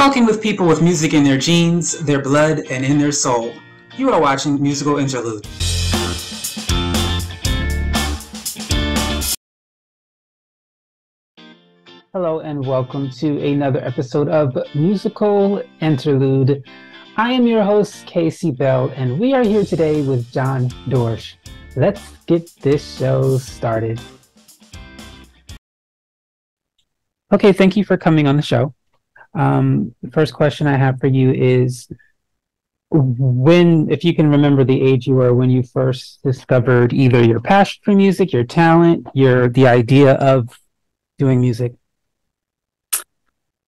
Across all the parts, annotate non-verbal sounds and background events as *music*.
talking with people with music in their genes, their blood, and in their soul. You are watching Musical Interlude. Hello, and welcome to another episode of Musical Interlude. I am your host, Casey Bell, and we are here today with John Dorsch. Let's get this show started. Okay, thank you for coming on the show. Um, the first question I have for you is when, if you can remember the age you were when you first discovered either your passion for music, your talent, your the idea of doing music.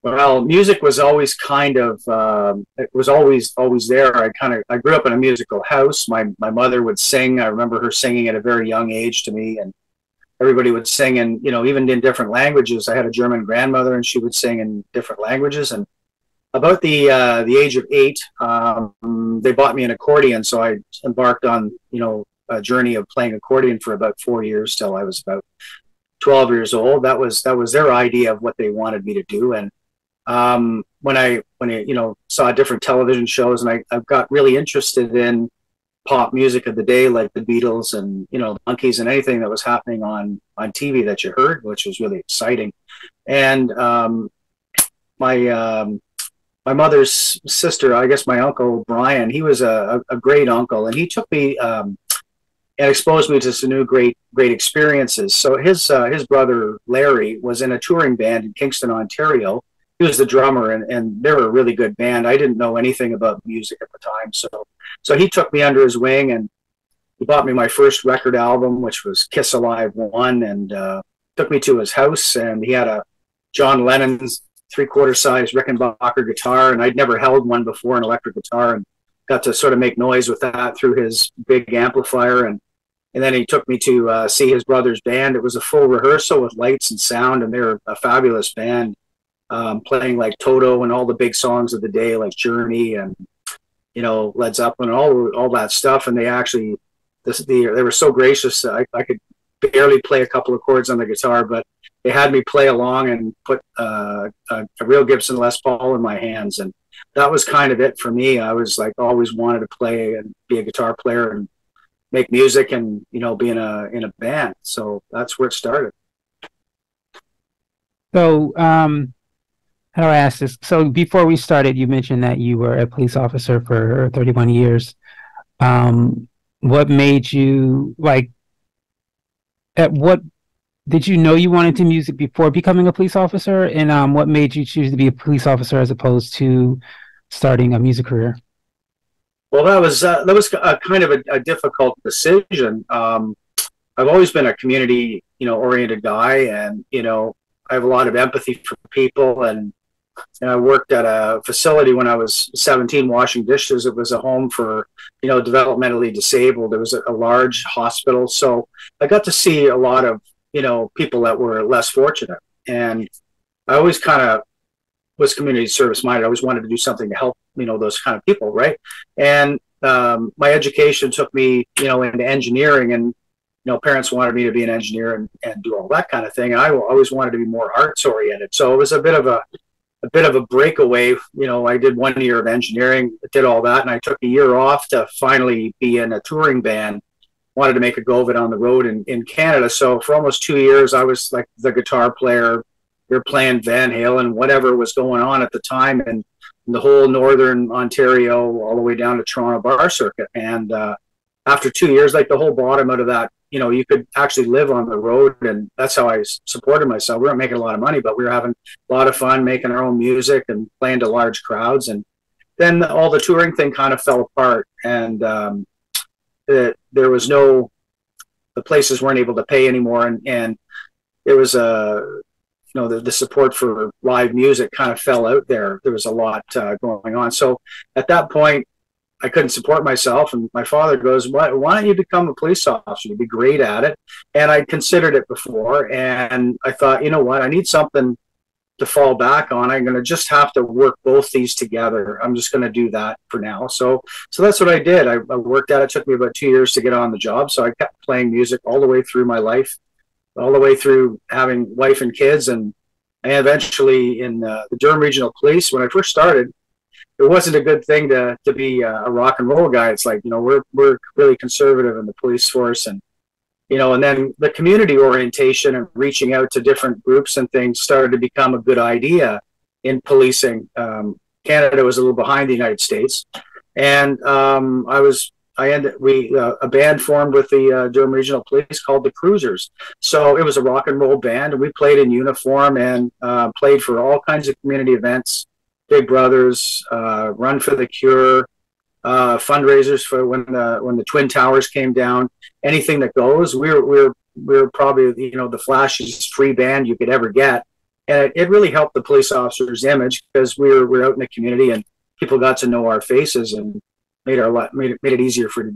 Well, music was always kind of um, it was always always there. I kind of I grew up in a musical house. My my mother would sing. I remember her singing at a very young age to me, and everybody would sing and you know even in different languages. I had a german grandmother and she would sing in different languages. And about the uh, the age of eight um, they bought me an accordion. So i embarked on you know a journey of playing accordion for about four years till i was about 12 years old. That was that was their idea of what they wanted me to do. And um, when i when i you know saw different television shows and I, I got really interested in pop music of the day, like the Beatles and you know the Monkees and anything that was happening on on TV that you heard, which was really exciting. And um, my um, my mother's sister, I guess my uncle Brian, he was a, a great uncle, and he took me um, and exposed me to some new great great experiences. So his uh, his brother Larry was in a touring band in Kingston, Ontario. He was the drummer, and, and they were a really good band. I didn't know anything about music at the time, so so he took me under his wing and he bought me my first record album, which was Kiss Alive One, and uh, took me to his house. And he had a John Lennon's three quarter size Rickenbacker guitar, and I'd never held one before, an electric guitar, and got to sort of make noise with that through his big amplifier. And and then he took me to uh, see his brother's band. It was a full rehearsal with lights and sound, and they're a fabulous band, um, playing like Toto and all the big songs of the day, like Journey and you know Led Zeppelin and all all that stuff, and they actually this the they were so gracious. I, I could barely play a couple of chords on the guitar, but they had me play along and put uh, a, a, real Gibson Les Paul in my hands, and that was kind of it for me. I was like always wanted to play and be a guitar player and make music and you know be in a in a band. So that's where it started. So um, how do I ask this? So before we started, you mentioned that you were a police officer for 31 years. Um, what made you like? At what did you know you wanted to music before becoming a police officer, and um, what made you choose to be a police officer as opposed to starting a music career? Well, that was uh, that was a, kind of a, a difficult decision. Um, I've always been a community, you know, oriented guy, and you know, I have a lot of empathy for people, and and I worked at a facility when I was 17 washing dishes. It was a home for, you know, developmentally disabled. It was a, a large hospital. So I got to see a lot of, you know, people that were less fortunate. And I always kind of was community service minded. I always wanted to do something to help, you know, those kind of people. Right. And um, my education took me, you know, into engineering and, you know, parents wanted me to be an engineer and, and do all that kind of thing. I always wanted to be more arts oriented. So it was a bit of a, a bit of a breakaway. You know, I did one year of engineering, did all that, and I took a year off to finally be in a touring band. Wanted to make a go of it on the road in, in Canada. So for almost two years, I was like the guitar player. We're playing Van Halen, whatever was going on at the time, and the whole northern Ontario, all the way down to Toronto bar circuit. And uh, after two years, like the whole bottom out of that you know, you could actually live on the road, and that's how I supported myself. We weren't making a lot of money, but we were having a lot of fun making our own music and playing to large crowds. And then all the touring thing kind of fell apart, and um, it, there was no, the places weren't able to pay anymore, and and it was a you know the, the support for live music kind of fell out there there was a lot uh, going on so at that point I couldn't support myself. And my father goes, why, why don't you become a police officer? You'd be great at it. And I considered it before. And I thought, you know what? I need something to fall back on. I'm going to just have to work both these together. I'm just going to do that for now. So, so that's what I did. I, I worked at it. it. Took me about two years to get on the job. So I kept playing music all the way through my life, all the way through having wife and kids and and eventually in uh, the Durham Regional Police. When I first started, it wasn't a good thing to to be a rock and roll guy. It's like you know we're we're really conservative in the police force, and you know, and then the community orientation and reaching out to different groups and things started to become a good idea in policing. Um, Canada was a little behind the United States, and um, I was I ended we uh, a band formed with the uh, Durham Regional Police called the Cruisers. So it was a rock and roll band, and we played in uniform and uh, played for all kinds of community events, Big Brothers, uh, Run for the Cure, uh, fundraisers for when the when the Twin Towers came down. Anything that goes, we we're we we're we we're probably you know the flashiest free band you could ever get, and it, it really helped the police officers' image because we were we we're out in the community and people got to know our faces and made our made it, made it easier for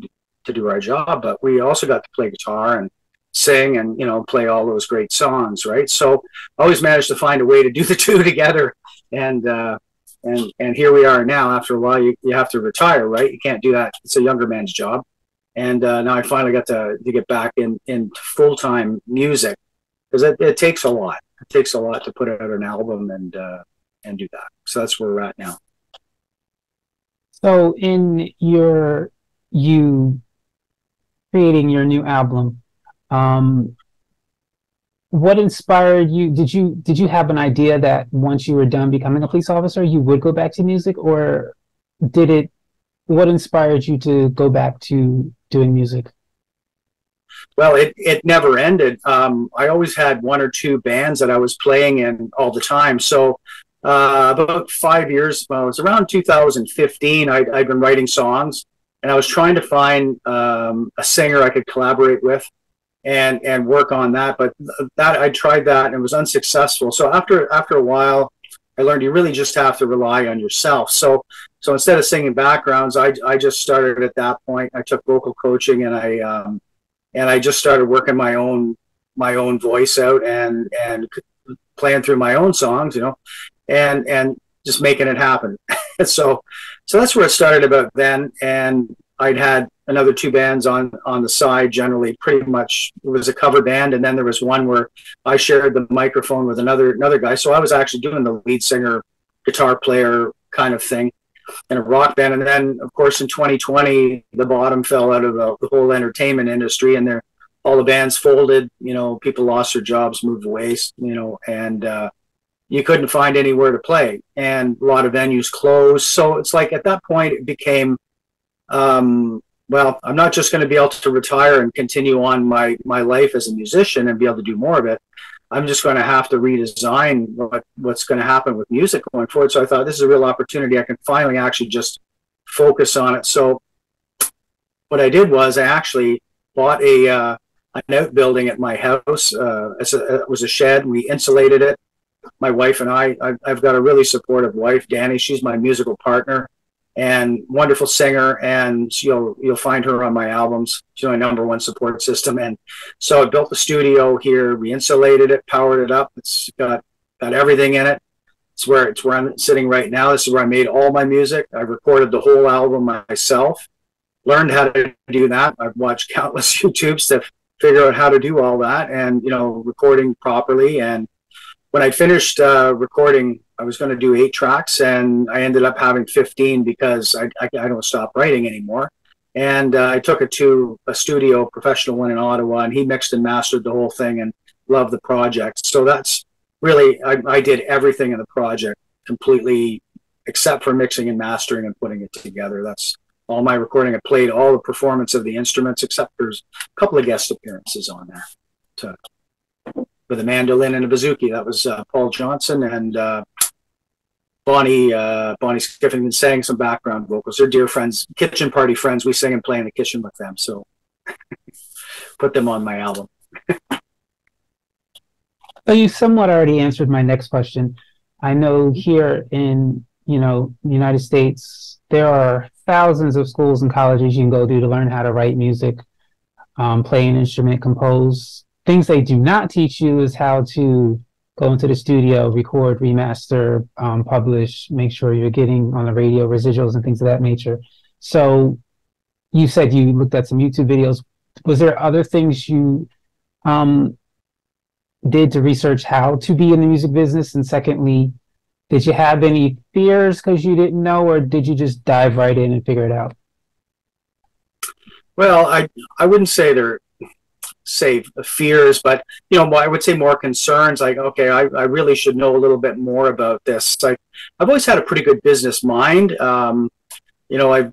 to do our job. But we also got to play guitar and sing and you know play all those great songs, right? So always managed to find a way to do *laughs* the two together, and uh, and and here we are now. After a while, you, you have to retire, right? You can't do that. It's a younger man's job. And uh, now I finally got to, to get back in in full time music because it, it takes a lot. It takes a lot to put out an album and uh, and do that. So that's where we're at now. So in your you creating your new album, um, what inspired you? Did you did you have an idea that once you were done becoming a police officer, you would go back to music, or did it? What inspired you to go back to doing music? Well, it, it never ended. Um, I always had one or two bands that I was playing in all the time. So uh, about five years, well, it was around 2015, I'd, I'd, been writing songs and I was trying to find um, a singer I could collaborate with and, and work on that. But that I tried that and it was unsuccessful. So after, after a while, I learned you really just have to rely on yourself. So, so instead of singing backgrounds, I, I just started at that point. I took vocal coaching and I, um, and I just started working my own, my own voice out and, and playing through my own songs, you know, and and just making it happen. *laughs* so so that's where it started about then. And I'd had another two bands on on the side. Generally, pretty much it was a cover band, and then there was one where I shared the microphone with another another guy. So I was actually doing the lead singer, guitar player kind of thing in a rock band. And then, of course, in 2020, the bottom fell out of the, the whole entertainment industry, and there all the bands folded. You know, people lost their jobs, moved away. You know, and uh, you couldn't find anywhere to play and a lot of venues closed so it's like at that point it became um, well i'm not just going to be able to retire and continue on my my life as a musician and be able to do more of it. I'm just going to have to redesign what, what's going to happen with music going forward. So i thought this is a real opportunity. I can finally actually just focus on it. So what i did was i actually bought a uh, an outbuilding at my house uh, a, it was a shed. We insulated it. My wife and I, I've got a really supportive wife, Dani. She's my musical partner and wonderful singer. And you'll you'll find her on my albums. She's my number one support system. And so I built the studio here. We insulated it, powered it up. It's got got everything in it. It's where it's where I'm sitting right now. This is where I made all my music. I recorded the whole album myself. Learned how to do that. I've watched countless *laughs* YouTubes to figure out how to do all that and you know recording properly and when I finished uh, recording, I was going to do eight tracks, and I ended up having 15 because I, I, I don't stop writing anymore. And uh, I took it to a studio professional one in Ottawa, and he mixed and mastered the whole thing and loved the project. So that's really, I, I did everything in the project completely except for mixing and mastering and putting it together. That's all my recording. I played all the performance of the instruments, except there's a couple of guest appearances on there to with a mandolin and a bouzouki. That was uh, Paul Johnson and uh, Bonnie uh, Bonnie Skiffington sang some background vocals. They're dear friends, kitchen party friends. We sing and play in the kitchen with them. So *laughs* put them on my album. so you somewhat already answered my next question. I know here in you know the United States there are thousands of schools and colleges you can go to to learn how to write music, um, play an instrument, compose, things they do not teach you is how to go into the studio, record, remaster, um, publish, make sure you're getting on the radio residuals and things of that nature. So you said you looked at some YouTube videos. Was there other things you um, did to research how to be in the music business? And secondly, did you have any fears because you didn't know, or did you just dive right in and figure it out? Well, I I wouldn't say they're say fears, but you know, I would say more concerns. Like, okay, I, I really should know a little bit more about this. Like, I've always had a pretty good business mind. Um, you know, I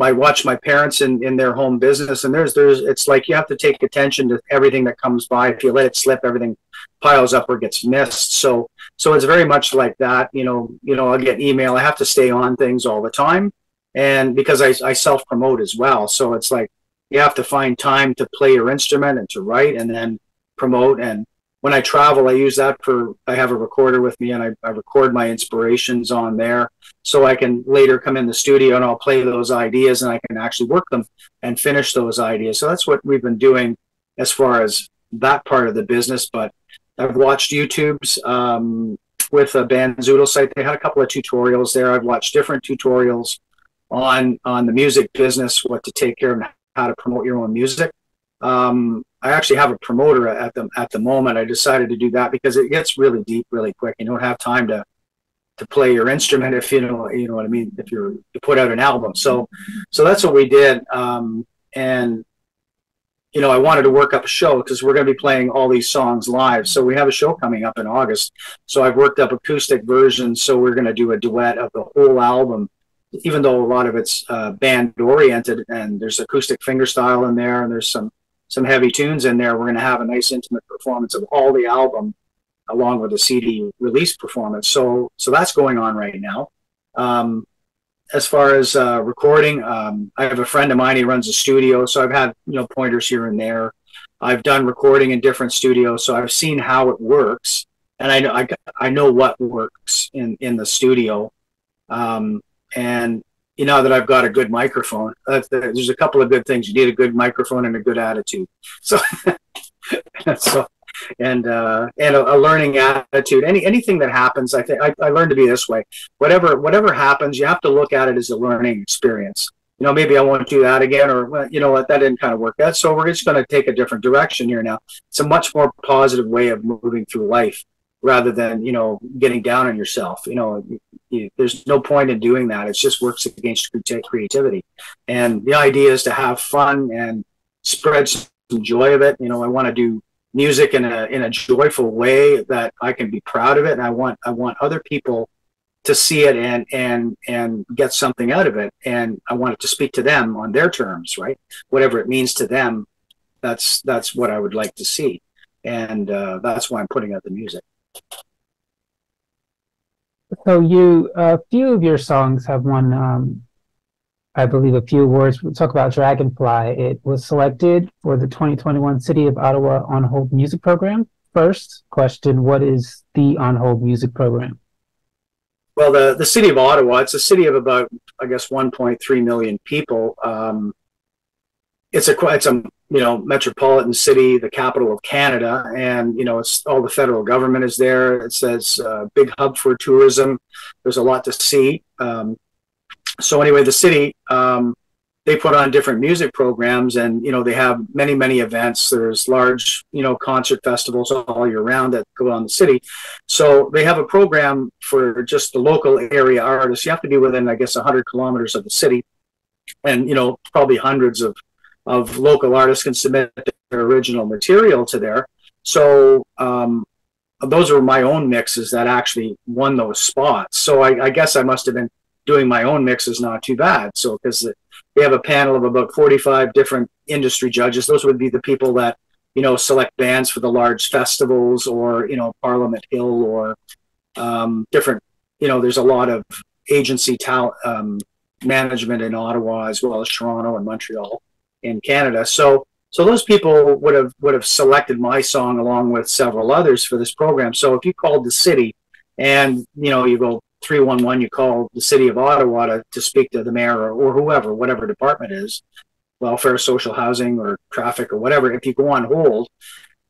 I watch my parents in, in their home business, and there's there's it's like you have to take attention to everything that comes by. If you let it slip, everything piles up or gets missed. So so it's very much like that. You know, you know, I'll get email. I have to stay on things all the time, and because I, I self promote as well, so it's like you have to find time to play your instrument and to write, and then promote and when I travel, I use that for, I have a recorder with me and I, I, record my inspirations on there so I can later come in the studio and I'll play those ideas and I can actually work them and finish those ideas. So that's what we've been doing as far as that part of the business. But I've watched YouTube's um, with a Bandzoogle site. They had a couple of tutorials there. I've watched different tutorials on on the music business, what to take care of, how to promote your own music. Um, I actually have a promoter at the at the moment. I decided to do that because it gets really deep really quick. You don't have time to to play your instrument if you know you know what I mean. If you're you put out an album, so so that's what we did. Um, and you know, I wanted to work up a show because we're going to be playing all these songs live. So we have a show coming up in August. So I've worked up acoustic versions. So we're going to do a duet of the whole album, even though a lot of it's uh, band oriented and there's acoustic fingerstyle in there and there's some some heavy tunes in there, we're going to have a nice intimate performance of all the album along with a CD release performance. So, so that's going on right now. Um, as far as uh, recording, um, I have a friend of mine. He runs a studio, so I've had you know pointers here and there. I've done recording in different studios, so I've seen how it works, and I know I, I know what works in in the studio. Um, and you know that I've got a good microphone. Uh, there's a couple of good things. You need a good microphone and a good attitude. *laughs* So, so and uh, and a, a, learning attitude. Any anything that happens, I think I, I learned to be this way. Whatever whatever happens, you have to look at it as a learning experience. You know, maybe I won't do that again, or you know what, that didn't kind of work out. So we're just going to take a different direction here now. It's a much more positive way of moving through life rather than you know getting down on yourself. You know, there's no point in doing that. It just works against creativity. And the idea is to have fun and spread some joy of it. You know, I want to do music in a in a joyful way that I can be proud of it, and I want I want other people to see it and and and get something out of it, and I want it to speak to them on their terms, right? Whatever it means to them, that's that's what I would like to see, and uh, that's why I'm putting out the music. So you, a few of your songs have won, um, I believe, a few awards. We'll talk about Dragonfly. It was selected for the 2021 City of Ottawa On Hold Music Program. First question: What is the On Hold Music Program? Well, the the City of Ottawa, it's a city of about, I guess, 1.3 million people. Um, it's a it's a you know metropolitan city, the capital of Canada, and you know it's all the federal government is there. It says uh, big hub for tourism. There's a lot to see. Um, so anyway, the city um, they put on different music programs, and you know they have many many events. There's large you know concert festivals all year round that go on the city. So they have a program for just the local area artists. You have to be within I guess 100 kilometers of the city, and you know probably hundreds of of local artists can submit their original material to there. So um, those were my own mixes that actually won those spots. So I, I, guess I must have been doing my own mixes not too bad. So because we have a panel of about 45 different industry judges, those would be the people that you know select bands for the large festivals or you know Parliament Hill or um, different. You know, there's a lot of agency talent um, management in Ottawa as well as Toronto and Montreal in Canada. So so those people would have would have selected my song along with several others for this program. So if you called the city and you know you go 311 you call the city of Ottawa to, to speak to the mayor or, or whoever whatever department is welfare social housing or traffic or whatever if you go on hold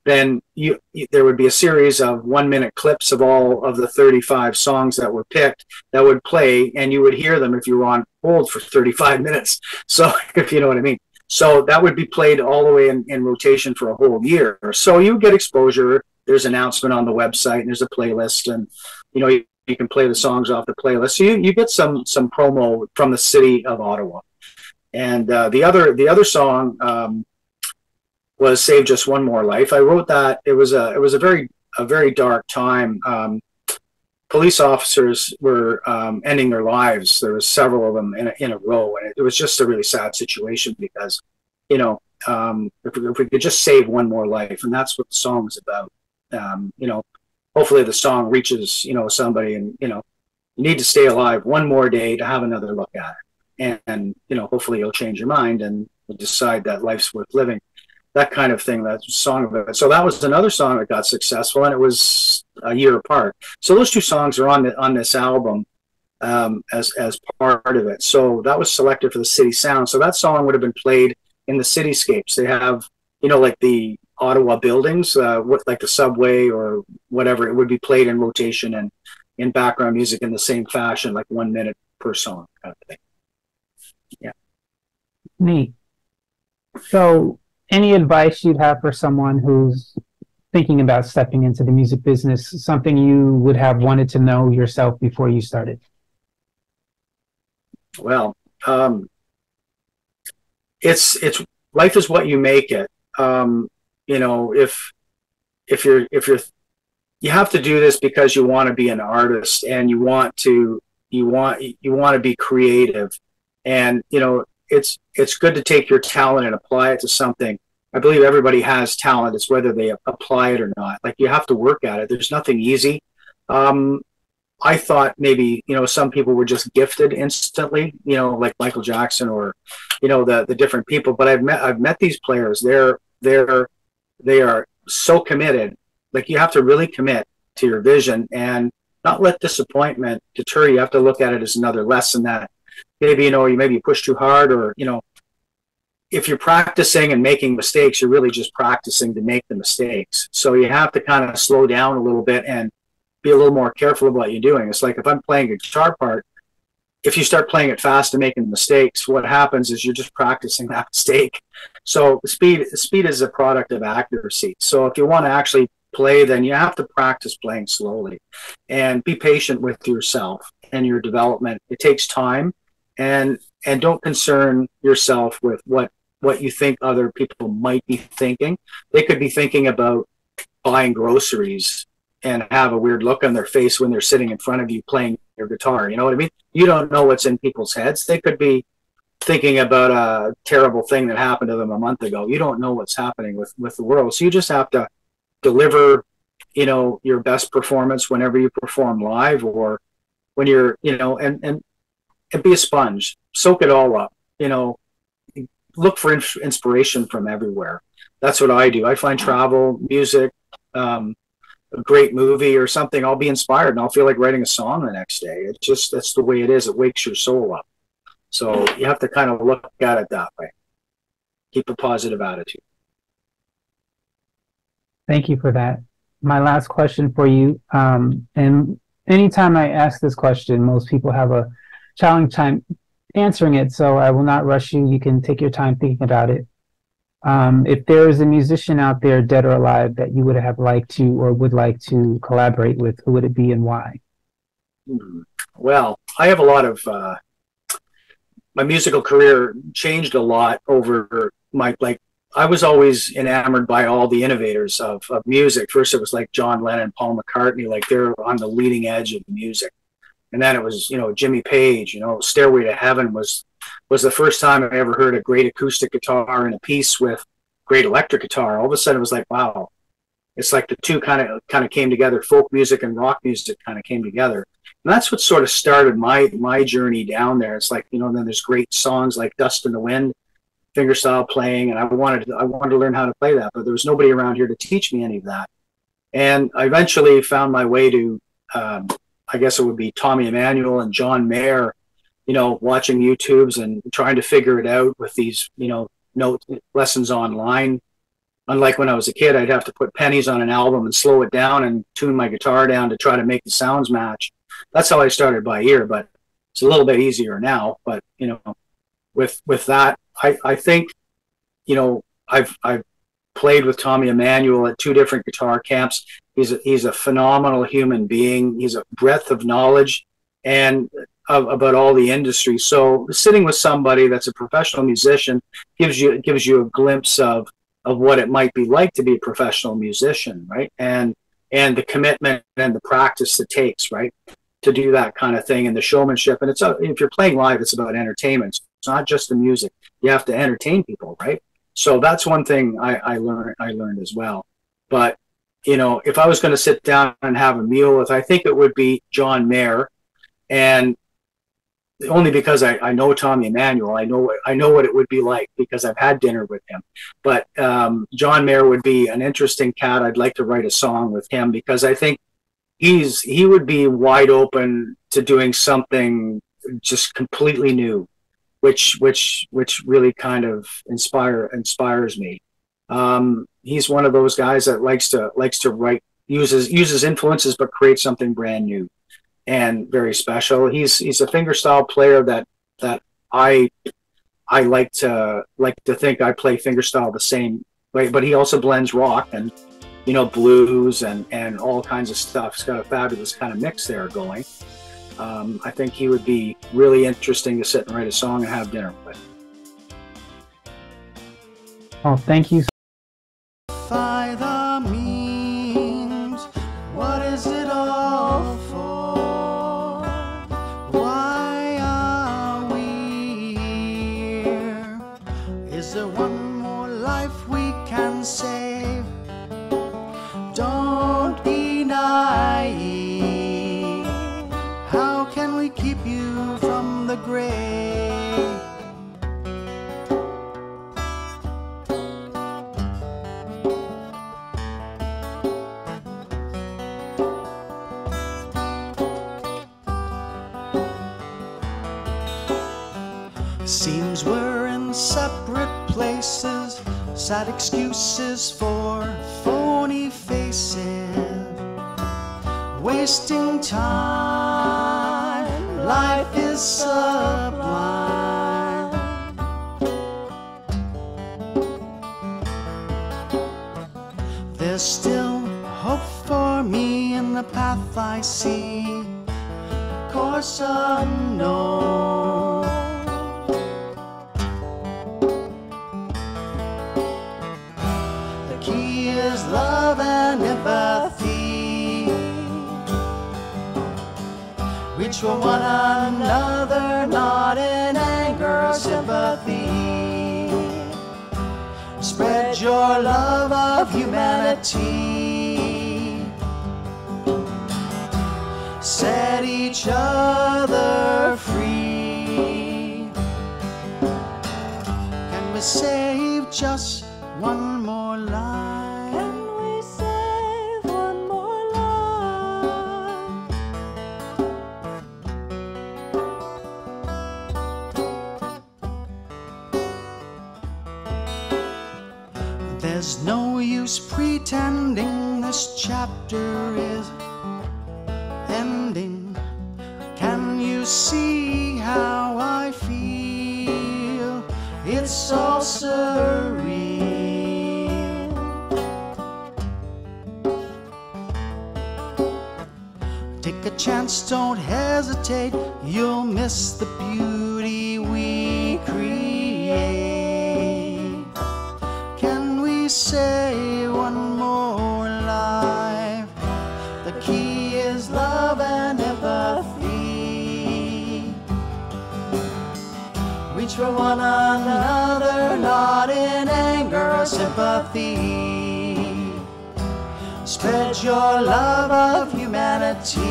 then you, there would be a series of one minute clips of all of the 35 songs that were picked that would play and you would hear them if you were on hold for 35 minutes *laughs* so if you know what i mean so that would be played all the way in, in rotation for a whole year. So you get exposure there's announcement on the website and there's a playlist and you know you, you can play the songs off the playlist. So you, you get some some promo from the city of Ottawa. And uh, the other the other song um, was "Save Just One More Life." I wrote that. It was a it was a very a very dark time. Um, police officers were um, ending their lives. There was several of them in a, in a row, and it, it, was just a really sad situation because, you know, um, if, we, if, we, could just save one more life, and that's what the song is about. Um, you know, hopefully the song reaches you know somebody, and you know, you need to stay alive one more day to have another look at it, and, and you know, hopefully you'll change your mind and decide that life's worth living that kind of thing. That song of it. So that was another song that got successful, and it was a year apart. So those two songs are on the, on this album um, as as part of it. So that was selected for the City Sound. So that song would have been played in the cityscapes. They have you know like the Ottawa buildings, uh, like the subway or whatever. It would be played in rotation and in background music in the same fashion, like one minute per song kind of thing. Yeah. Neat. So any advice you'd have for someone who's thinking about stepping into the music business, something you would have wanted to know yourself before you started? Well, um, it's it's life is what you make it. Um, you know, if if you're if you're you have to do this because you want to be an artist and you want to you want you want to be creative and you know it's it's good to take your talent and apply it to something. I believe everybody has talent. It's whether they apply it or not. Like you have to work at it. There's nothing easy. Um, I thought maybe you know some people were just gifted instantly, you know, like Michael Jackson or you know the the different people. But I've met I've met these players. They're they're they are so committed. Like you have to really commit to your vision and not let disappointment deter you. You have to look at it as another lesson that maybe you know you maybe push too hard or you know if you're practicing and making mistakes you're really just practicing to make the mistakes. So you have to kind of slow down a little bit and be a little more careful of what you're doing. It's like if i'm playing a guitar part if you start playing it fast and making mistakes what happens is you're just practicing *laughs* that mistake. So speed speed is a product of accuracy. So if you want to actually play then you have to practice playing slowly and be patient with yourself and your development. It takes time and and don't concern yourself with what what you think other people might be thinking. They could be thinking about buying groceries and have a weird look on their face when they're sitting in front of you playing your guitar. You know what I mean? You don't know what's in people's heads. They could be thinking about a terrible thing that happened to them a month ago. You don't know what's happening with with the world. So you just have to deliver, you know, your best performance whenever you perform live or when you're, you know, and and and be a sponge, soak it all up. You know, look for inspiration from everywhere. That's what I do. I find travel, music, um, a great movie or something. I'll be inspired and I'll feel like writing a song the next day. It's just that's the way it is. It wakes your soul up. So you have to kind of look at it that way. Keep a positive attitude. Thank you for that. My last question for you, um, and anytime I ask this question, most people have a challenging time answering it, so I will not rush you. You can take your time thinking about it. Um, if there is a musician out there, dead or alive, that you would have liked to or would like to collaborate with, who would it be and why? Hmm. Well, I have a lot of uh, my musical career changed a lot over my like. I was always enamored by all the innovators of, of music. First, it was like John Lennon, Paul McCartney, like they're on the leading edge of music and then it was you know Jimmy Page. You know, Stairway to Heaven was was the first time I ever heard a great acoustic guitar in a piece with great electric guitar. All of a sudden, it was like, wow, it's like the two kind of kind of came together. Folk music and rock music kind of came together, and that's what sort of started my my journey down there. It's like you know, then there's great songs like Dust in the Wind, fingerstyle playing, and I wanted to, I wanted to learn how to play that, but there was nobody around here to teach me any of that. And I eventually found my way to um, I guess it would be Tommy Emmanuel and John Mayer, you know, watching YouTubes and trying to figure it out with these, you know, note lessons online. Unlike when I was a kid, I'd have to put pennies on an album and slow it down and tune my guitar down to try to make the sounds match. That's how I started by ear, but it's a little bit easier now. But you know, with with that, I I think, you know, I've I've played with Tommy Emmanuel at two different guitar camps. He's a, he's a phenomenal human being. He's a breadth of knowledge and of, about all the industry. So sitting with somebody that's a professional musician gives you gives you a glimpse of of what it might be like to be a professional musician, right? And and the commitment and the practice it takes, right, to do that kind of thing and the showmanship. And it's if you're playing live, it's about entertainment. It's not just the music. You have to entertain people, right? So that's one thing I, I learned. I learned as well. But you know, if I was going to sit down and have a meal with, I think it would be John Mayer, and only because I, I know Tommy Emmanuel, I know I know what it would be like because I've had dinner with him. But um, John Mayer would be an interesting cat. I'd like to write a song with him because I think he's he would be wide open to doing something just completely new, which which which really kind of inspire inspires me. Um, he's one of those guys that likes to likes to write uses uses influences but creates something brand new and very special. He's he's a fingerstyle player that that I I like to like to think I play fingerstyle the same way, but he also blends rock and you know blues and and all kinds of stuff. He's got a fabulous kind of mix there going. Um, I think he would be really interesting to sit and write a song and have dinner with. Oh, thank you sad the path I see, course unknown. each for one another, not in anger or sympathy. Spread your love of humanity. Set each other free. Can we save just one more life? Can we save one more life? There's no use pretending this chapter is see how I feel? It's all surreal. Take a chance, don't hesitate. You'll miss the beauty one another, not in anger or sympathy. Spread your love of humanity.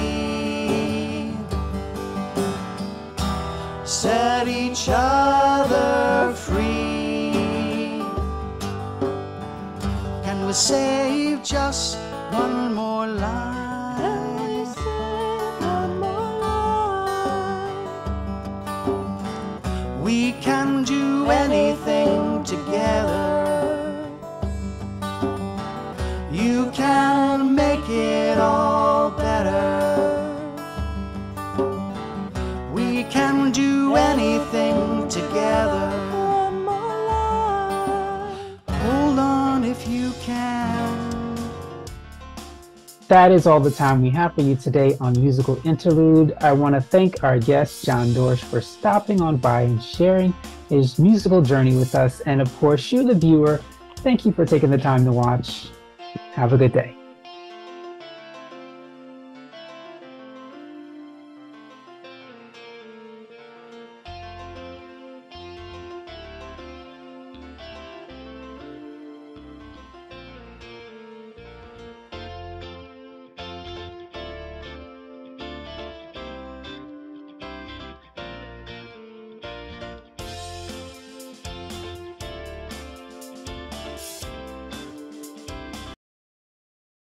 Set each other free. Can we save just one more life? Anything together. You can make it all better. We can do anything together. Hold on if you that is all the time we have for you today on Musical Interlude. I want to thank our guest, John Dorsch, for stopping on by and sharing his musical journey with us. And of course, you, the viewer, thank you for taking the time to watch. Have a good day.